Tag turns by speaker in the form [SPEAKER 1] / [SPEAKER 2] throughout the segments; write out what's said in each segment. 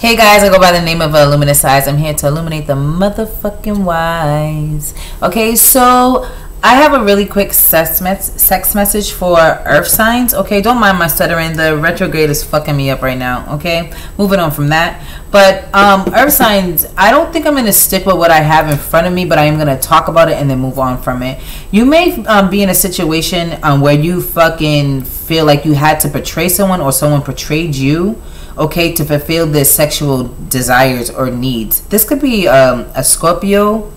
[SPEAKER 1] Hey guys, I go by the name of Luminous Eyes. I'm here to illuminate the motherfucking wise. Okay, so I have a really quick sex, mes- sex message for earth signs. Okay, don't mind my stuttering. The retrograde is fucking me up right now. Okay, moving on from that. But um, earth signs, I don't think I'm going to stick with what I have in front of me, but I am going to talk about it and then move on from it. You may um, be in a situation um, where you fucking feel like you had to portray someone or someone portrayed you okay, to fulfill their sexual desires or needs. This could be um, a Scorpio,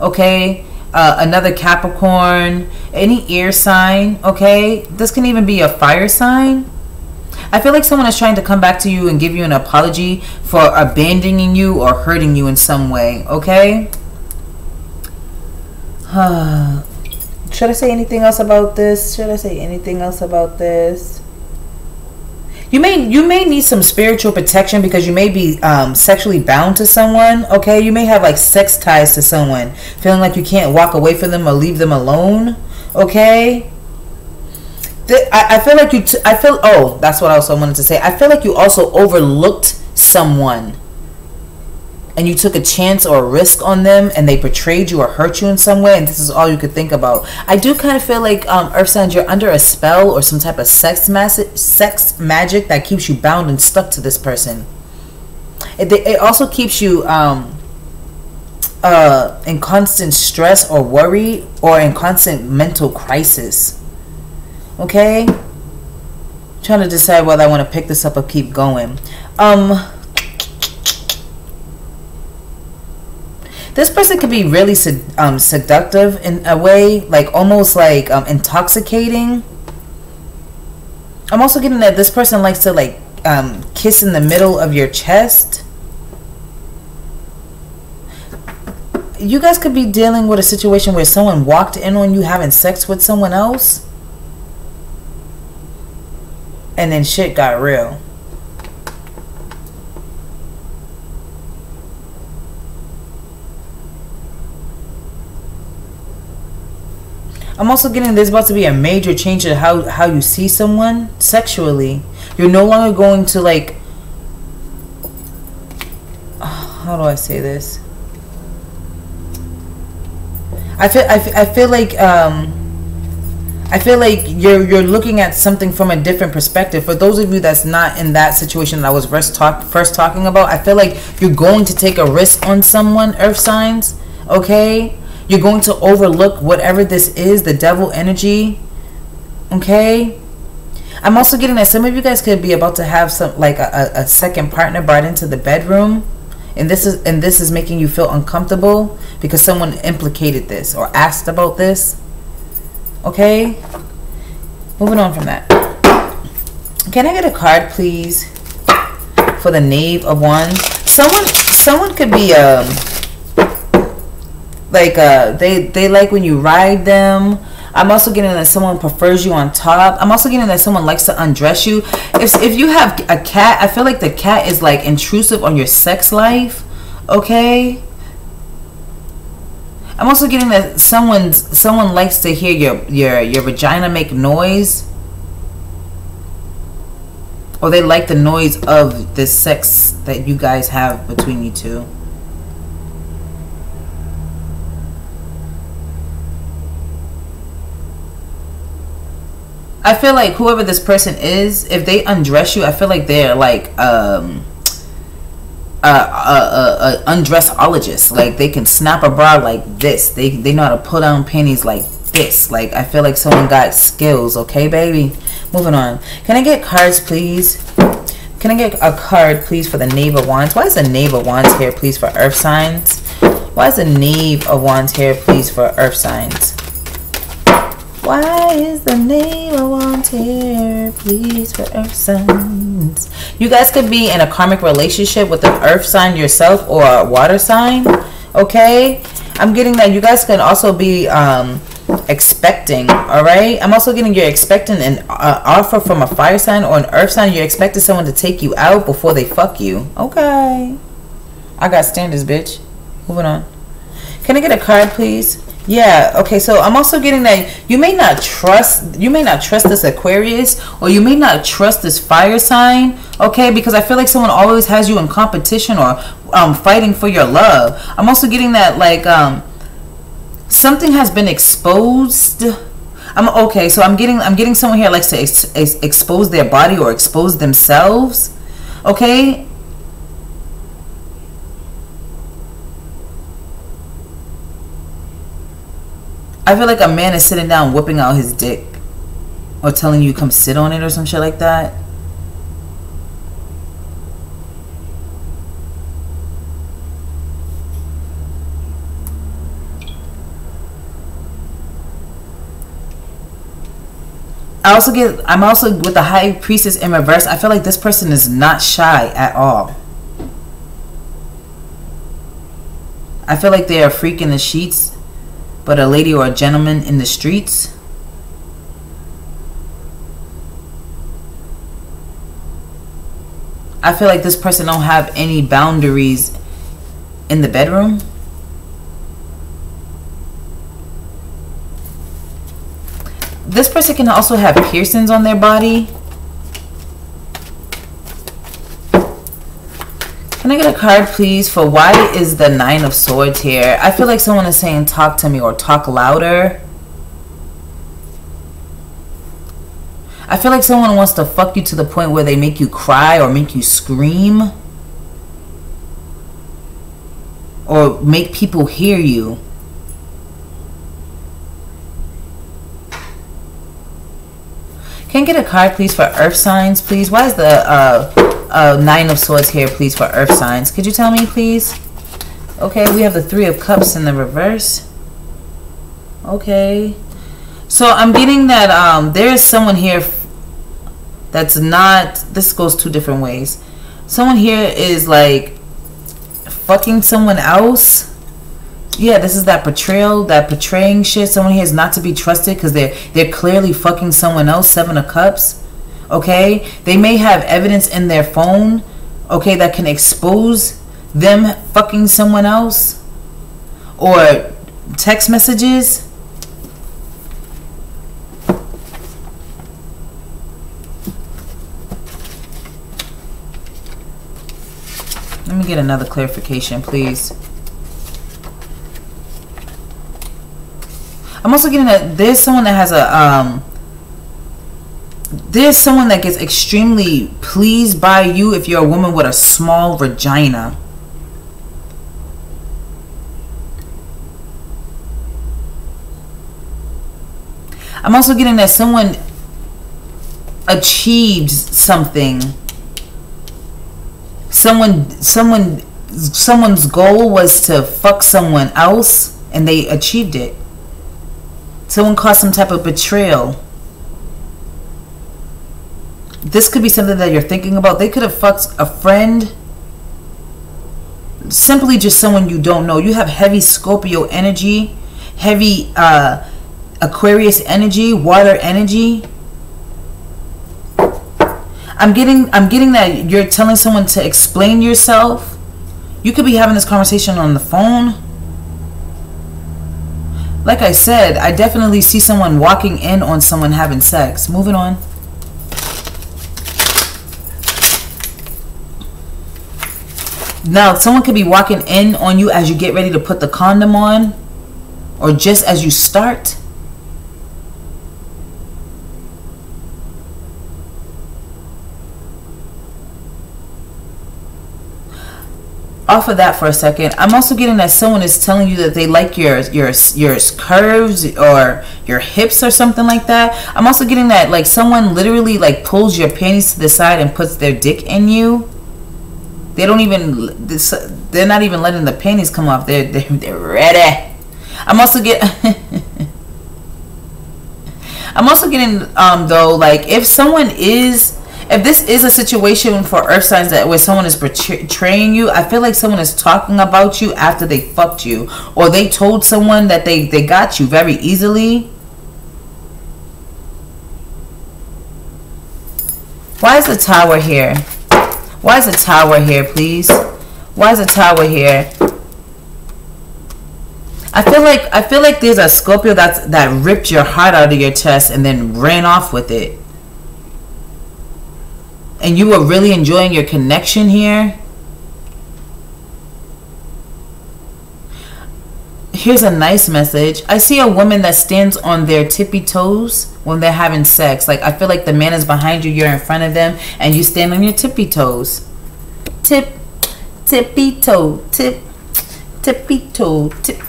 [SPEAKER 1] okay, uh, another Capricorn, any air sign, okay. This can even be a fire sign. I feel like someone is trying to come back to you and give you an apology for abandoning you or hurting you in some way, okay? Should I say anything else about this? Should I say anything else about this? You may you may need some spiritual protection because you may be um, sexually bound to someone okay? You may have like sex ties to someone feeling like you can't walk away from them or leave them alone okay? The, I, I feel like you t- I feel oh that's what I also wanted to say. I feel like you also overlooked someone and you took a chance or a risk on them and they betrayed you or hurt you in some way and this is all you could think about. I do kind of feel like um, earth signs you're under a spell or some type of sex, mass- sex magic that keeps you bound and stuck to this person. It, it also keeps you um, uh, in constant stress or worry or in constant mental crisis. Okay? Trying to decide whether i want to pick this up or keep going. Um this person could be really um, seductive in a way, like almost like um, intoxicating. I'm also getting that this person likes to like um, kiss in the middle of your chest. You guys could be dealing with a situation where someone walked in on you having sex with someone else. And then shit got real. I'm also getting there's about to be a major change in how how you see someone sexually. You're no longer going to like. How do I say this? I feel I feel, I feel like um. I feel like you're you're looking at something from a different perspective. For those of you that's not in that situation that I was first talk first talking about, I feel like you're going to take a risk on someone, Earth signs. Okay, you're going to overlook whatever this is, the devil energy. Okay? I'm also getting that some of you guys could be about to have some like a, a second partner brought into the bedroom. And this is and this is making you feel uncomfortable because someone implicated this or asked about this. Okay? Moving on from that. Can I get a card please for the knave of wands? Someone someone could be um like uh they they like when you ride them. I'm also getting that someone prefers you on top. I'm also getting that someone likes to undress you. If if you have a cat i feel like the cat is like intrusive on your sex life okay? I'm also getting that someone's someone likes to hear your your your vagina make noise. Or they like the noise of the sex that you guys have between you two I feel like whoever this person is, if they undress you, I feel like they're like um a, a, a, undressologist. Like they can snap a bra like this. They they know how to put on panties like this. Like I feel like someone got skills. Okay, baby. Moving on. Can I get cards, please? Can I get a card, please, for the Knave of Wands? Why is the Knave of Wands here, please, for Earth signs? Why is the Knave of Wands here, please, for Earth signs? Why is the name I want here? Please for earth signs. You guys could be in a karmic relationship with an earth sign yourself or a water sign. Okay? I'm getting that you guys can also be um, expecting. All right? I'm also getting you're expecting an uh, offer from a fire sign or an earth sign. You're expecting someone to take you out before they fuck you. Okay. I got standards, bitch. Moving on. Can I get a card, please? Yeah, okay, so I'm also getting that you may not trust you may not trust this Aquarius or you may not trust this fire sign, okay? Because I feel like someone always has you in competition or um fighting for your love. I'm also getting that like um something has been exposed. I'm okay, so I'm getting I'm getting someone here likes to ex- ex- expose their body or expose themselves. Okay? I feel like a man is sitting down whipping out his dick or telling you come sit on it or some shit like that. I also get I'm also with the high priestess in reverse. I feel like this person is not shy at all. I feel like they are freaking the sheets but a lady or a gentleman in the streets. I feel like this person don't have any boundaries in the bedroom. This person can also have piercings on their body. I get a card, please, for why is the Nine of Swords here? I feel like someone is saying talk to me or talk louder. I feel like someone wants to fuck you to the point where they make you cry or make you scream. Or make people hear you. Can I get a card, please, for earth signs, please? Why is the uh, uh, Nine of Swords here, please, for Earth signs. Could you tell me, please? Okay, we have the Three of Cups in the reverse. Okay. So I'm getting that um, there is someone here that's not... This goes two different ways. Someone here is like fucking someone else. Yeah, this is that betrayal, that betraying shit. Someone here is not to be trusted because they're, they're clearly fucking someone else. Seven of Cups okay? They may have evidence in their phone, okay, that can expose them fucking someone else or text messages. Let me get another clarification, please. I'm also getting that there's someone that has a um there's someone that gets extremely pleased by you if you're a woman with a small vagina. I'm also getting that someone achieved something. Someone someone someone's goal was to fuck someone else and they achieved it. Someone caused some type of betrayal this could be something that you're thinking about. They could have fucked a friend. Simply just someone you don't know. You have heavy Scorpio energy, heavy uh, Aquarius energy, water energy. I'm getting I'm getting that you're telling someone to explain yourself. You could be having this conversation on the phone. Like I said, I definitely see someone walking in on someone having sex. Moving on. Now, someone could be walking in on you as you get ready to put the condom on or just as you start. off of that for a second i'm also getting that someone is telling you that they like your your your curves or your hips or something like that i'm also getting that like someone literally like pulls your panties to the side and puts their dick in you they don't even. This, They're not even letting the panties come off. They're they're, they're ready. I'm also get. I'm also getting um though like if someone is if this is a situation for earth signs that where someone is betraying you, I feel like someone is talking about you after they fucked you or they told someone that they they got you very easily. Why is the tower here? Why is a tower here, please? Why is a tower here? I feel like I feel like there's a Scorpio that's that ripped your heart out of your chest and then ran off with it. And you were really enjoying your connection here. Here's a nice message. I see a woman that stands on their tippy toes when they're having sex. Like I feel like the man is behind you, you're in front of them, and you stand on your tippy toes. Tip, tippy toe, tip, tippy toe, tip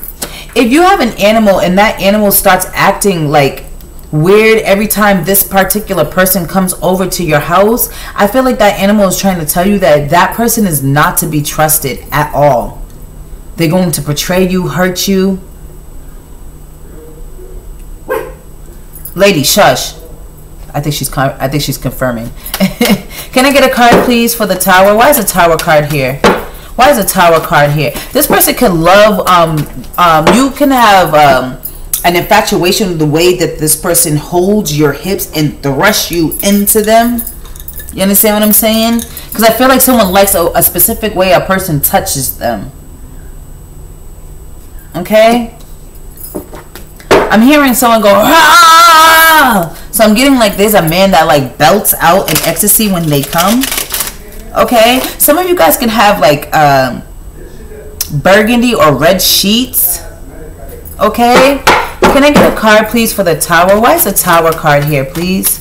[SPEAKER 1] if you have an animal and that animal starts acting like weird every time this particular person comes over to your house, I feel like that animal is trying to tell you that that person is not to be trusted at all. They're going to betray you, hurt you. Lady, shush. I think she's I think she's confirming. Can I get a card please for the tower? Why is a tower card here? Why is a tower card here? This person can love. Um, um, you can have um, an infatuation with the way that this person holds your hips and thrusts you into them. You understand what I'm saying? Because I feel like someone likes a, a specific way a person touches them. Okay. I'm hearing someone go, ah! So I'm getting like there's a man that like belts out in ecstasy when they come. Okay, some of you guys can have like um, burgundy or red sheets. Okay, can I get a card, please, for the tower? Why is the tower card here, please?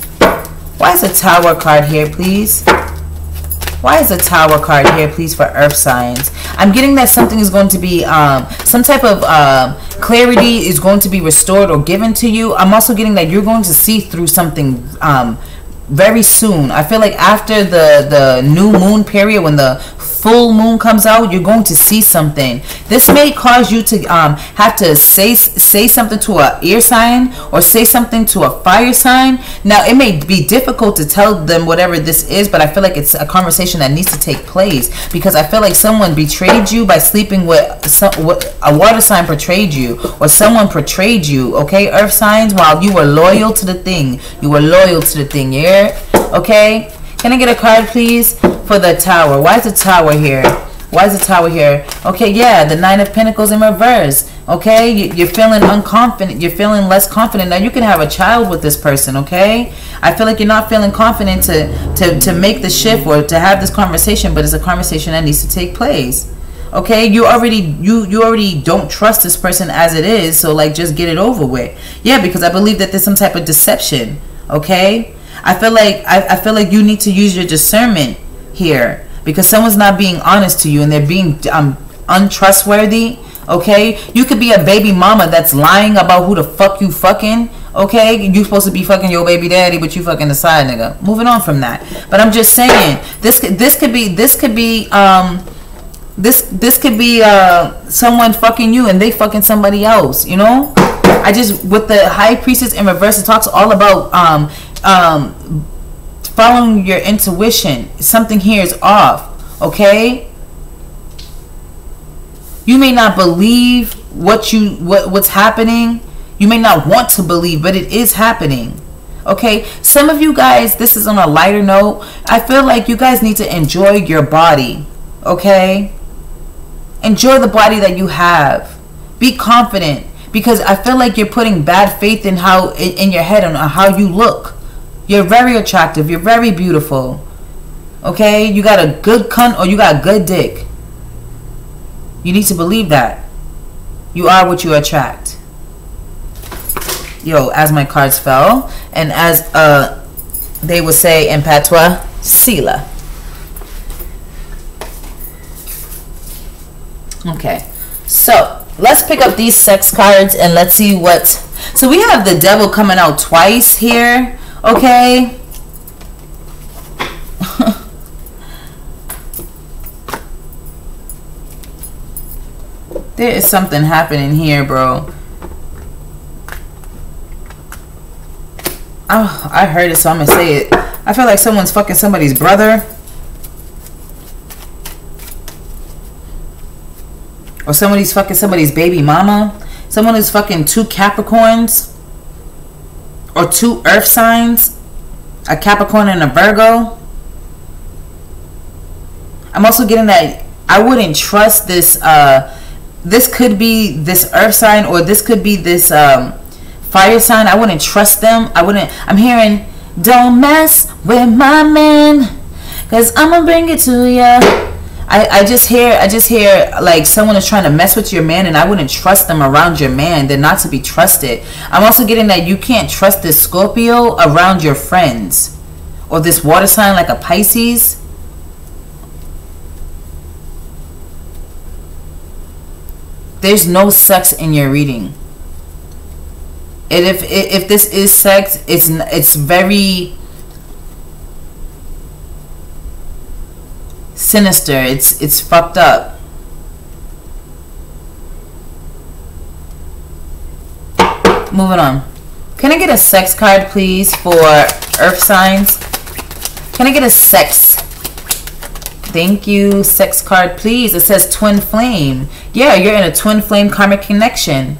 [SPEAKER 1] Why is the tower card here, please? Why is the tower card here, please, for earth signs? I'm getting that something is going to be, um, some type of uh, clarity is going to be restored or given to you. I'm also getting that you're going to see through something um, very soon. I feel like after the the new moon period, when the full moon comes out, you're going to see something. This may cause you to um, have to say say something to a ear sign or say something to a fire sign. Now, it may be difficult to tell them whatever this is, but I feel like it's a conversation that needs to take place because I feel like someone betrayed you by sleeping with some, a water sign portrayed you or someone portrayed you. Okay, earth signs, while you were loyal to the thing, you were loyal to the thing. Yeah, okay. Can I get a card, please? for the tower. Why is the tower here? Why is the tower here? Okay, yeah, the nine of pentacles in reverse. Okay, you're feeling unconfident. You're feeling less confident. Now you can have a child with this person. Okay, I feel like you're not feeling confident to to to make the shift or to have this conversation, but it's a conversation that needs to take place. Okay, you already you you already don't trust this person as it is. So like, just get it over with. Yeah, because I believe that there's some type of deception. Okay, I feel like I, I feel like you need to use your discernment here because someone's not being honest to you and they're being um, untrustworthy. Okay, you could be a baby mama that's lying about who the fuck you fucking. Okay, you supposed to be fucking your baby daddy, but you fucking the side nigga. Moving on from that, but I'm just saying this could this could be this could be um this this could be uh someone fucking you and they fucking somebody else. You know, I just with the high priestess in reverse, it talks all about um um following your intuition. Something here is off, okay? You may not believe what you what what's happening. You may not want to believe, but it is happening. Okay? Some of you guys, this is on a lighter note. I feel like you guys need to enjoy your body. Okay? Enjoy the body that you have. Be confident because I feel like you're putting bad faith in how in your head on how you look. You're very attractive. You're very beautiful. Okay? You got a good cunt or you got a good dick. You need to believe that. You are what you attract. Yo, as my cards fell, and as uh they would say in patois, Sila. Okay. So let's pick up these sex cards and let's see what so we have the devil coming out twice here Okay? there is something happening here, bro. Oh, I heard it, so I'm gonna say it. I feel like someone's fucking somebody's brother. Or somebody's fucking somebody's baby mama. Someone who's fucking two Capricorns or two earth signs, a Capricorn and a Virgo. I'm also getting that I wouldn't trust this uh this could be this earth sign or this could be this um, fire sign. I wouldn't trust them. I wouldn't. I'm hearing, don't mess with my man, cause I'm gonna bring it to ya. I, I just hear I just hear like someone is trying to mess with your man and I wouldn't trust them around your man. They're not to be trusted. I'm also getting that you can't trust this Scorpio around your friends. Or this water sign like a Pisces. There's no sex in your reading. And if if this is sex, it's it's very sinister. It's it's fucked up. Moving on. Can I get a sex card, please, for earth signs? Can I get a sex? Thank you. Sex card, please. It says twin flame. Yeah, you're in a twin flame karmic connection.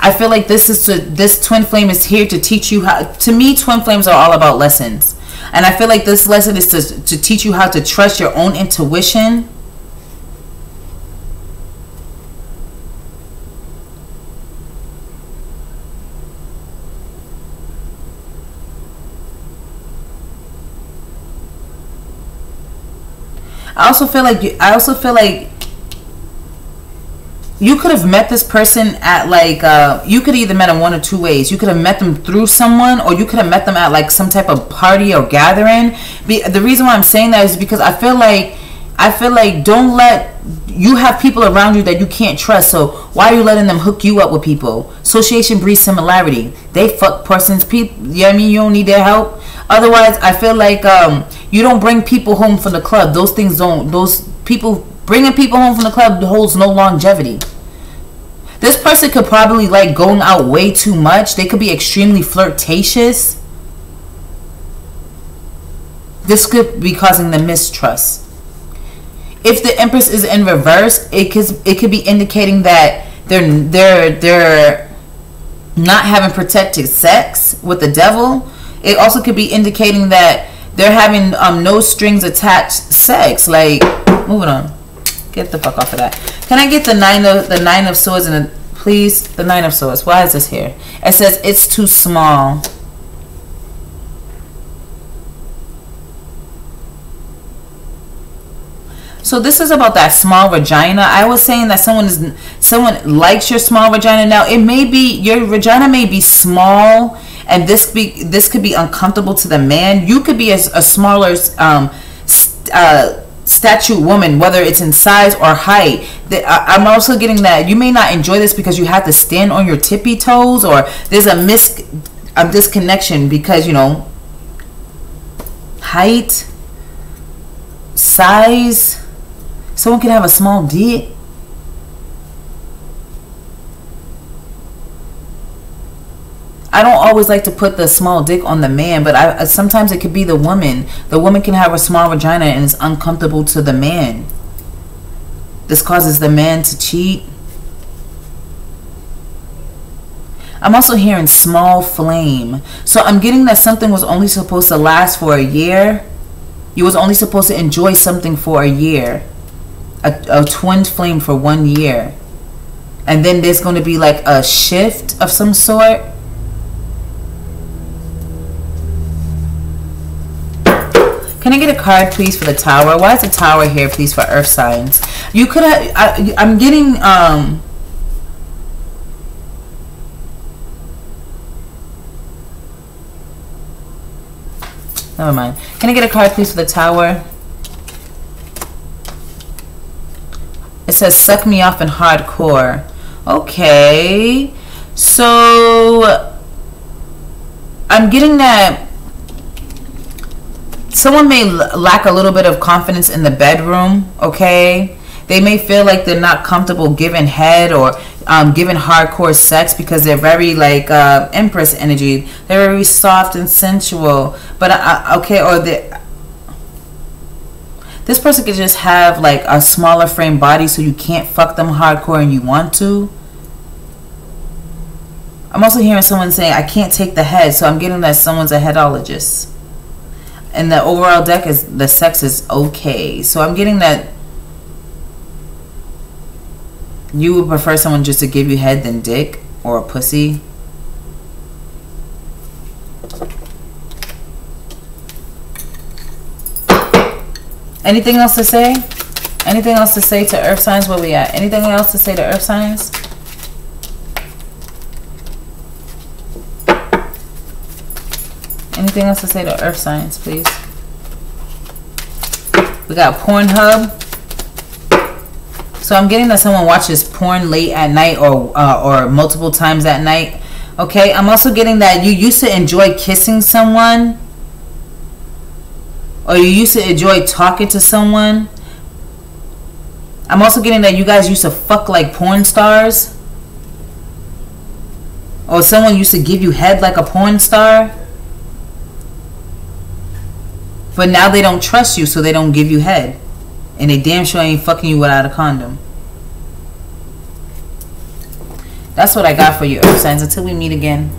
[SPEAKER 1] I feel like this is to, this twin flame is here to teach you how. To me, twin flames are all about lessons, and I feel like this lesson is to to teach you how to trust your own intuition. I also feel like you, I also feel like you could have met this person at like uh, you could either met them one or two ways. You could have met them through someone or you could have met them at like some type of party or gathering. Be, the reason why i'm saying that is because i feel like i feel like don't let you have people around you that you can't trust. So why are you letting them hook you up with people? Association breeds similarity. They fuck persons people you know i mean? You don't need their help. Otherwise i feel like um, you don't bring people home from the club. Those things don't those people Bringing people home from the club holds no longevity. This person could probably like going out way too much. They could be extremely flirtatious. This could be causing the mistrust. If the Empress is in reverse, it could it could be indicating that they're they're they're not having protected sex with the devil. It also could be indicating that they're having um no strings attached sex. Like moving on. Get the fuck off of that. Can I get the nine of the nine of swords and please the nine of swords? Why is this here? It says it's too small. So this is about that small vagina. I was saying that someone is someone likes your small vagina. Now it may be your vagina may be small, and this be this could be uncomfortable to the man. You could be a, a smaller um, uh, statue woman, whether it's in size or height. I'm also getting that you may not enjoy this because you have to stand on your tippy toes, or there's a mis a disconnection because you know height, size. Someone can have a small dick I don't always like to put the small dick on the man, but I sometimes it could be the woman. The woman can have a small vagina and it's uncomfortable to the man. This causes the man to cheat. I'm also hearing small flame. So I'm getting that something was only supposed to last for a year. You was only supposed to enjoy something for a year. A, a twin flame for one year. And then there's going to be like a shift of some sort Can I get a card, please, for the tower? Why is the tower here, please, for earth signs? You could have, I, I'm getting, um, Never mind. Can I get a card, please, for the tower? It says, suck me off in hardcore. Okay. So, I'm getting that someone may lack a little bit of confidence in the bedroom, okay? They may feel like they're not comfortable giving head or um, giving hardcore sex because they're very like uh, Empress energy. They're very soft and sensual. But uh, okay, or they this person could just have like a smaller frame body so you can't fuck them hardcore and you want to. I'm also hearing someone saying I can't take the head, so I'm getting that someone's a headologist and the overall deck is the sex is okay. So I'm getting that You would prefer someone just to give you head than dick or a pussy? Anything else to say? Anything else to say to earth signs? Where we at? Anything else to say to earth signs? Anything else to say to earth signs, please? We got Pornhub. So I'm getting that someone watches porn late at night or uh, or multiple times at night. Okay, I'm also getting that you used to enjoy kissing someone or you used to enjoy talking to someone. I'm also getting that you guys used to fuck like porn stars. Or someone used to give you head like a porn star. But now they don't trust you, so they don't give you head. And they damn sure ain't fucking you without a condom. That's what I got for you, Earth signs. Until we meet again.